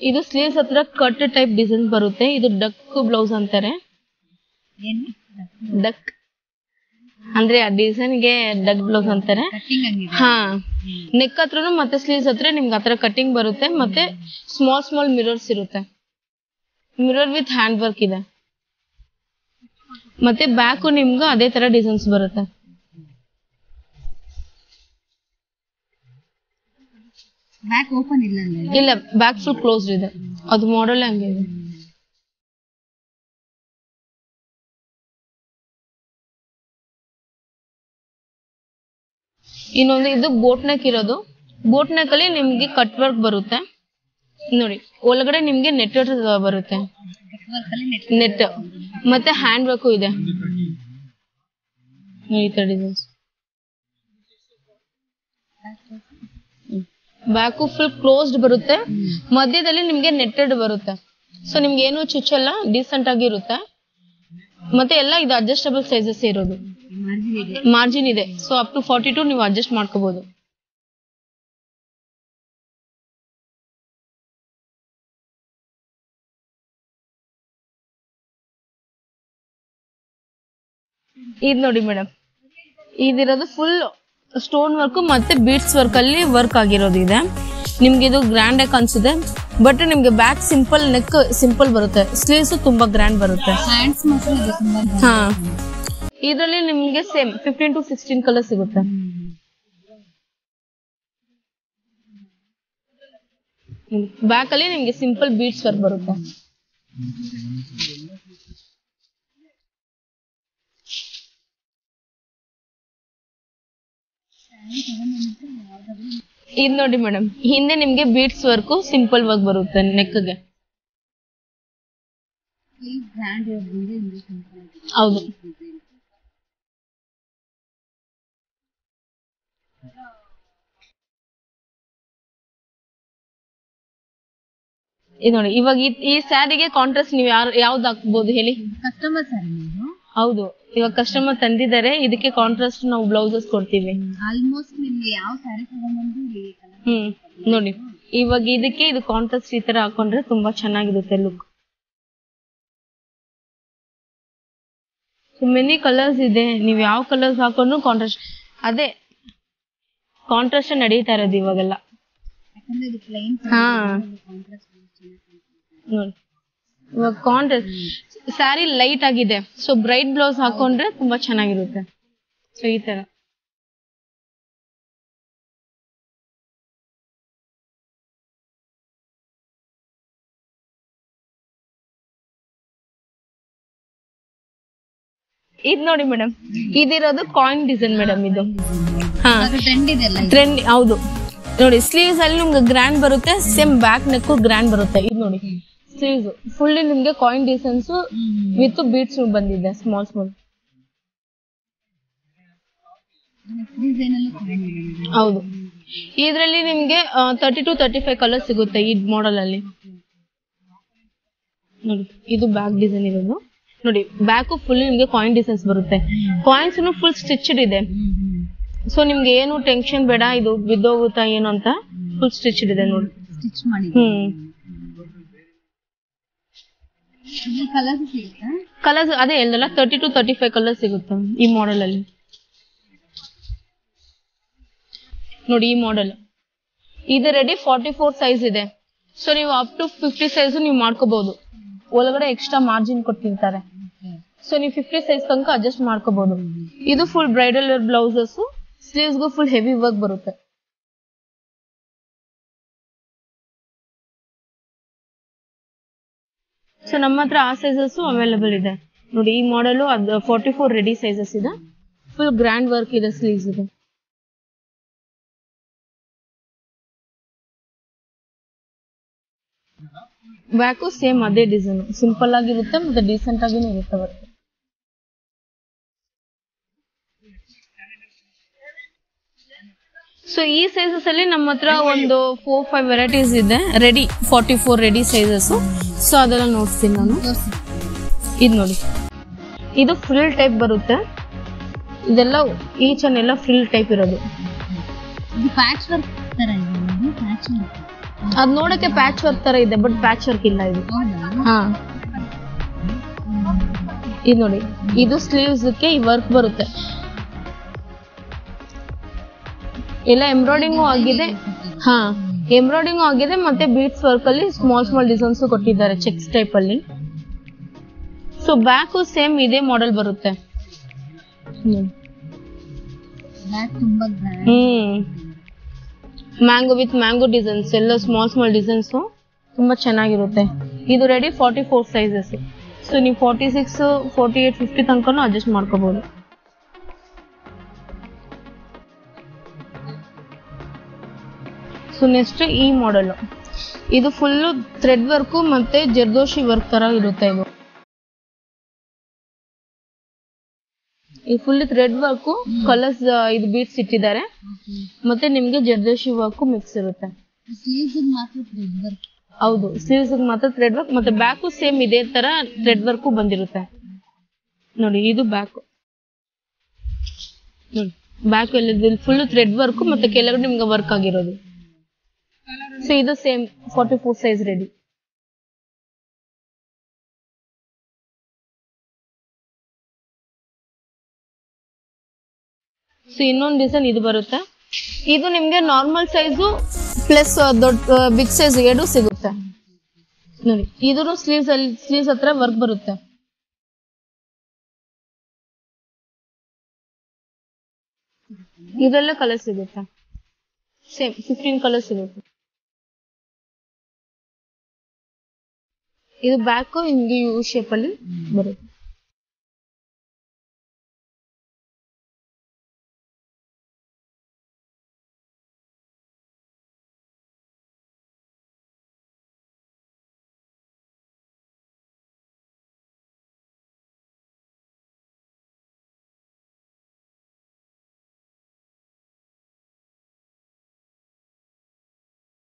ಇದು ಸ್ಲೀವ್ಸ್ ಹತ್ರ cut type design ಬರುತ್ತೆ. ಇದು ಡಕ್ ಬ್ಲೌಸ್ ಅಂತಾರೆ. ಡಕ್. ಅಂದ್ರೆ ಆ ಡಿಸೈನ್ಗೆ ಡಕ್ ಬ್ಲೌಸ್ ಅಂತಾರೆ. ಹಾ. ನೆಕ್ ಹತ್ರನು ಮತ್ತೆ ಸ್ಲೀವ್ಸ್ ಹತ್ರ ನಿಮ್ಗೆ ಆತರ ಕಟಿಂಗ್ ಬರುತ್ತೆ. ಮತ್ತೆ ಸ್ಮಾಲ್ ಸ್ಮಾಲ್ ಮಿರರ್ಸ್ ಇರುತ್ತೆ. ಮಿರರ್ ವಿತ್ ಹ್ಯಾಂಡ್ ವರ್ಕ್ ಇದೆ. ಮತ್ತೆ ಬ್ಯಾಕು ನಿಮ್ಗೆ ಅದೇ ತರ ಡಿಸೈನ್ಸ್ ಬರುತ್ತೆ. ಬ್ಯಾಕ್ ಓಪನ್ ಇಲ್ಲ ಇಲ್ಲ ಬ್ಯಾಕ್ ಫುಲ್ ಕ್ಲೋಸ್ಡ್ ಇದೆ. ಅದು ಮಾಡೆಲ್ ಹಂಗೆ ಇದೆ. ಇನ್ನೊಂದು, ಇದು ಬೋಟ್ ನೆಕ್ ಇರೋದು. ಬೋಟ್ ನೆಕ್ ಅಲ್ಲಿ ನಿಮ್ಗೆ ಕಟ್ ವರ್ಕ್ ಬರುತ್ತೆ. ನೋಡಿ, ಒಳಗಡೆ ನಿಮ್ಗೆ ನೆಟ್ ಬರುತ್ತೆ. ನೆಟ್ ಮತ್ತೆ ಹ್ಯಾಂಡ್ ವರ್ಕು ಇದೆ. ಈ ತರ ಡಿಸೈನ್ಸ್ ಬ್ಯಾಕು ಫುಲ್ ಕ್ಲೋಸ್ಡ್ ಬರುತ್ತೆ. ಮಧ್ಯದಲ್ಲಿ ನಿಮ್ಗೆ ನೆಟ್ಟೆಡ್ ಬರುತ್ತೆ. ಸೊ ನಿಮ್ಗೆ ಏನು ಚುಚ್ಚಲ್ಲ ಡೀಸೆಂಟ್ ಆಗಿರುತ್ತೆ ಮತ್ತೆ ಎಲ್ಲ ಇದು ಅಡ್ಜಸ್ಟಬಲ್ ಸೈಜಸ್ ಇರೋದು. ಮಾರ್ಜಿನ್ ಇದೆ. So up to forty two ನೀವು ಅಡ್ಜಸ್ಟ್ ಮಾಡ್ಕೋಬಹುದು ಇದ್ ನೋಡಿ ಮೇಡಮ್. ಇದಿರೋದು ಫುಲ್ ಸ್ಟೋನ್ ವರ್ಕ್ ಮತ್ತೆ ಬೀಡ್ಸ್ ವರ್ಕ್ ಅಲ್ಲಿ ವರ್ಕ್ ಆಗಿರೋದು ಇದೆ. ನಿಮ್ಗೆ ಇದು ಗ್ರ್ಯಾಂಡ್ ಆಗಿ ಅನ್ಸುತ್ತೆ ಬಟ್ ನಿಮ್ಗೆ ಬ್ಯಾಕ್ ಸಿಂಪಲ್ ನೆಕ್ ಸಿಂಪಲ್ ಬರುತ್ತೆ. ಸ್ಲೀವ್ಸ್ ತುಂಬಾ ಗ್ರ್ಯಾಂಡ್ ಬರುತ್ತೆ. ಹಾ. ಇದರಲ್ಲಿ ನಿಮ್ಗೆ same fifteen to sixteen colour ಸಿಗುತ್ತೆ. ಬ್ಯಾಕ್ ಅಲ್ಲಿ ನಿಮ್ಗೆ ಸಿಂಪಲ್ ಬೀಡ್ಸ್ ವರ್ಕ್ ಬರುತ್ತೆ. ಇದು ನೋಡಿ ಮೇಡಮ್ ಹಿಂದೆ ನಿಮ್ಗೆ ಬೀಟ್ಸ್ ವರ್ಕ್ ಸಿಂಪಲ್ ವರ್ಕ್ ಬರುತ್ತೆ ನೆಕ್ಗೆ. ಹಿಂದೆ. ಇದು ನೋಡಿ ಇವಾಗ ಈ- ಸ್ಯಾರಿಗೆ ಕಾಂಟ್ರಾಸ್ಟ್ ನೀವು ಯಾರು ಯಾವ್ದು ಹಾಕ್ಬೋದು ಹೇಳಿ? ಕಸ್ಟಮರ್ ಸ್ಯಾರಿ ಹೌದು. ಇವಾಗ ಕಸ್ಟಮರ್ ತಂದಿದ್ದಾರೆ ಇದಕ್ಕೆ ಕಾಂಟ್ರಾಸ್ಟ್ ನಾವು ಬ್ಲೌಸಸ್ ಕೊಡ್ತೀವಿ. ಆಲ್ಮೋಸ್ಟ್ ನಿಮ್ಗೆ ಯಾವ ಸ್ಯಾರಿ ತಗೊಂಡ್ಬಂದು ಇಲ್ಲಿ ಹ್ಮ್ ನೋಡಿ. ಇವಾಗ ಇದಕ್ಕೆ ಇದು ಕಾಂಟ್ರಾಸ್ಟ್ ಈ ತರ ಹಾಕೊಂಡ್ರೆ ತುಂಬಾ ಚೆನ್ನಾಗಿರುತ್ತೆ ಲುಕ್ ಮೆನಿ ಕಲರ್ಸ್ ಇದೆ. ನೀವು ಯಾವ ಕಲರ್ಸ್ ಹಾಕೊಂಡ್ರು ಕಾಂಟ್ರಾಸ್ಟ್ ಅದೇ ಕಾಂಟ್ರಾಸ್ಟ್ ನಡೀತಾ ಇರೋದು ಇವಾಗೆಲ್ಲ. ಹಾ. ನೋಡಿ. ಇವಾಗ ಕಾಂಟ್ರಾಸ್ಟ್ ಸ್ಯಾರಿ ಲೈಟ್ ಆಗಿದೆ. ಸೊ ಬ್ರೈಟ್ ಬ್ಲೌಸ್ ಹಾಕೊಂಡ್ರೆ ತುಂಬಾ ಚೆನ್ನಾಗಿರುತ್ತೆ. ಸೊ ಈ ತರ. ಇದ್ ನೋಡಿ ಮೇಡಮ್. ಇದಿರೋದು ಕಾಯಿನ್ ಡಿಸೈನ್ ಮೇಡಮ್ ಇದು. ಹಾ. ಟ್ರೆಂಡ್ ಇದೆ ಅಲ್ಲ ಟ್ರೆಂಡ್ ಹೌದು. ನೋಡಿ ಸ್ಲೀವ್ಸ್ ಅಲ್ಲಿ ನಿಮ್ಗೆ ಗ್ರ್ಯಾಂಡ್ ಬರುತ್ತೆ ಸೇಮ್ ಬ್ಯಾಕ್ ನೆಕ್ ಗ್ರ್ಯಾಂಡ್ ಬರುತ್ತೆ. ಇದು ನೋಡಿ. ಸ್ಲೀವ್ಸ್ ಫುಲ್ಲಿ ನಿಮ್ಗೆ ಕಾಯಿನ್ ಡಿಸೈನ್ಸ್ ವಿತ್ ಬೀಟ್ಸ್ ಬಂದಿದೆ ಸ್ಮಾಲ್ ಸ್ಮಾಲ್ ಹೌದು. ಇದರಲ್ಲಿ ನಿಮ್ಗೆ thirty to thirty five colour ಸಿಗುತ್ತೆ ಈ ಮಾಡೆಲ್ ಅಲ್ಲಿ. ನೋಡಿ ಇದು ಬ್ಯಾಕ್ ಡಿಸೈನ್ ಇರೋದು. ನೋಡಿ ಬ್ಯಾಕ್ ಫುಲ್ ನಿಮ್ಗೆ ಕಾಯಿನ್ ಡಿಸೈನ್ಸ್ ಬರುತ್ತೆ. ಕಾಯಿನ್ಸ್ ಫುಲ್ ಸ್ಟಿಚ್ಡ್ ಇದೆ. ಸೊ ನಿಮ್ಗೆ ಏನು ಟೆನ್ಷನ್ ಬೇಡ ಇದು ಬಿದ್ದೋಗುತ್ತಾ ಏನು ಅಂತ ಫುಲ್ ಸ್ಟಿಚ್ಡ್ ಇದೆ ನೋಡಿ. ಸ್ಟಿಚ್ ಮಾಡಿ ಹ್ಮ್. ಕಲರ್ಸ್ ಅದೇ ಎಲ್ಲಲ್ಲ thirty to thirty five colour ಸಿಗುತ್ತೆ ಈ ಮಾಡೆಲ್ ಅಲ್ಲಿ. ನೋಡಿ ಈ ಮಾಡೆಲ್ ಇದು ರೆಡಿ ಫಾರ್ಟಿ ಫೋರ್ ಸೈಜ್ ಇದೆ. ಸೊ ನೀವು ಅಪ್ ಟು ಫಿಫ್ಟಿ ಸೈಜ್ ನೀವು ಮಾಡ್ಕೋಬಹುದು ಒಳಗಡೆ ಎಕ್ಸ್ಟ್ರಾ ಮಾರ್ಜಿನ್ ಕೊಟ್ಟಿರ್ತಾರೆ. ಸೊ ನೀವು ಫಿಫ್ಟಿ ಸೈಜ್ ತನಕ ಅಡ್ಜಸ್ಟ್ ಮಾಡ್ಕೋಬಹುದು ಇದು ಫುಲ್ ಬ್ರೈಡಲ್ ಬ್ಲೌಸಸ್ ಸ್ಲೀವ್ಸ್ಗೂ ಫುಲ್ ಹೆವಿ ವರ್ಕ್ ಬರುತ್ತೆ. ಸೊ ನಮ್ಮ ಹತ್ರ ಆ ಸೈಜಸ್ ಅವೈಲಬಲ್ ಇದೆ. ನೋಡಿ ಈ ಮಾಡೆಲ್ ಅದು ಫೋರ್ಟಿ ಫೋರ್ ರೆಡಿ ಸೈಜಸ್ ಇದೆ. ಫುಲ್ ಗ್ರ್ಯಾಂಡ್ ವರ್ಕ್ ಇದೆ ಸ್ಲೀವ್ಸ್ ಇದೆ ಬ್ಯಾಕು ಸೇಮ್ ಅದೇ ಡಿಸೈನ್ ಸಿಂಪಲ್ ಆಗಿರುತ್ತೆ ಮತ್ತೆ ಡೀಸೆಂಟ್ ಆಗಿನೂ ಇರುತ್ತೆ ವರ್ಕ್ ಸೊ ಈ ಸೈಜಸ್ ಅಲ್ಲಿ ನಮ್ಮ ಹತ್ರ ಒಂದು ಫೋರ್ ಫೈವ್ ವೆರೈಟೀಸ್ ಇದೆ. Ready forty four ready sizes so ಅದೆಲ್ಲ ನೋಡ್ತೀನಿ ನಾನು. ಇದು ನೋಡಿ. ಇದು ಫ್ರಿಲ್ ಟೈಪ್ ಬರುತ್ತೆ. ಇದೆಲ್ಲ ಈಚ್ ಎಲ್ಲ ಫ್ರಿಲ್ ಟೈಪ್ ಇರೋದು. ಪ್ಯಾಚ್ ವರ್ಕ್ ತರ ಅದ್ ನೋಡಕ್ಕೆ ಪ್ಯಾಚ್ ವರ್ಕ್ ತರ ಇದೆ ಬಟ್ ಪ್ಯಾಚ್ ವರ್ಕ್ ಇಲ್ಲ ಇದು. ಹಾ. ಇದು ನೋಡಿ. ಇದು ಸ್ಲೀವ್ಸ್ಗೆ ಈ ವರ್ಕ್ ಬರುತ್ತೆ. ಎಲ್ಲ ಎಂಬ್ರಾಯ್ಡಿಂಗು ಆಗಿದೆ. ಹಾ. ಎಂಬ್ರಾಯ್ಡಿಂಗು ಆಗಿದೆ ಮತ್ತೆ ಬೀಟ್ಸ್ ವರ್ಕ್ ಅಲ್ಲಿ ಸ್ಮಾಲ್ ಸ್ಮಾಲ್ ಡಿಸೈನ್ಸ್ ಕೊಟ್ಟಿದ್ದಾರೆ ಚೆಕ್ಸ್ ಟೈಪ್ ಅಲ್ಲಿ. ಸೊ ಬ್ಯಾಕು ಸೇಮ್ ಇದೇ ಮಾಡೆಲ್ ಬರುತ್ತೆ. ಹ್ಮ್. ಮ್ಯಾಂಗೋ ವಿತ್ ಮ್ಯಾಂಗೋ ಡಿಸೈನ್ಸ್ ಎಲ್ಲ ಸ್ಮಾಲ್ ಸ್ಮಾಲ್ ಡಿಸೈನ್ಸ್ ತುಂಬಾ ಚೆನ್ನಾಗಿರುತ್ತೆ. ಇದು ready forty four sizes so ನೀವು forty six forty eight fifty ತನಕನೂ ಅಡ್ಜಸ್ಟ್ ಮಾಡ್ಕೋಬಹುದು ಸೊ ನೆಕ್ಸ್ಟ್ ಈ ಮಾಡೆಲ್ ಇದು ಫುಲ್ಲು ಥ್ರೆಡ್ ವರ್ಕು ಮತ್ತೆ ಜರ್ದೋಶಿ ವರ್ಕ್ ತರ ಇರುತ್ತೆ ಇದು. ಈ ಫುಲ್ ಥ್ರೆಡ್ ವರ್ಕು ಕಲರ್ಸ್ ಇದು ಬೀಟ್ಸ್ ಇಟ್ಟಿದ್ದಾರೆ. ಮತ್ತೆ ನಿಮ್ಗೆ ಜರ್ದೋಶಿ ವರ್ಕು ಮಿಕ್ಸ್ ಇರುತ್ತೆ. ಹೌದು ಸ್ಲೀವ್ಸ್ ಮಾತ್ರ ಥ್ರೆಡ್ ವರ್ಕ್ ಮತ್ತೆ ಬ್ಯಾಕು ಸೇಮ್ ಇದೇ ತರ ಥ್ರೆಡ್ ವರ್ಕು ಬಂದಿರುತ್ತೆ. ನೋಡಿ ಇದು ಬ್ಯಾಕ್ ನೋಡಿ ಬ್ಯಾಕ್ ಎಲ್ಲ ಫುಲ್ ಥ್ರೆಡ್ ವರ್ಕ್ ಮತ್ತೆ ಕೆಳಗಡೆ ನಿಮ್ಗೆ ವರ್ಕ್ ಆಗಿರೋದು. ಇದು same forty four size ready so ಇನ್ನೊಂದು ಡಿಸೈನ್ ಇದು ಬರುತ್ತೆ. ಇದು ನಿಮ್ಗೆ ನಾರ್ಮಲ್ ಸೈಜು ಪ್ಲಸ್ ದೊಡ್ಡ ಬಿಗ್ ಸೈಜ್ ಎರಡು ಸಿಗುತ್ತೆ. ನೋಡಿ ಇದನ್ನು ಸ್ಲೀವ್ಸ್ ಅಲ್ಲಿ ಸ್ಲೀವ್ಸ್ ಹತ್ರ ವರ್ಕ್ ಬರುತ್ತೆ. ಇದೆಲ್ಲ ಕಲರ್ ಸಿಗುತ್ತೆ. ಸೇಮ್ ಫಿಫ್ಟೀನ್ ಕಲರ್ ಸಿಗುತ್ತೆ. ಇದು ಬ್ಯಾಕು ಹಿಂಗೆ ಯು ಶೇಪ್ ಅಲ್ಲಿ ಬರುತ್ತೆ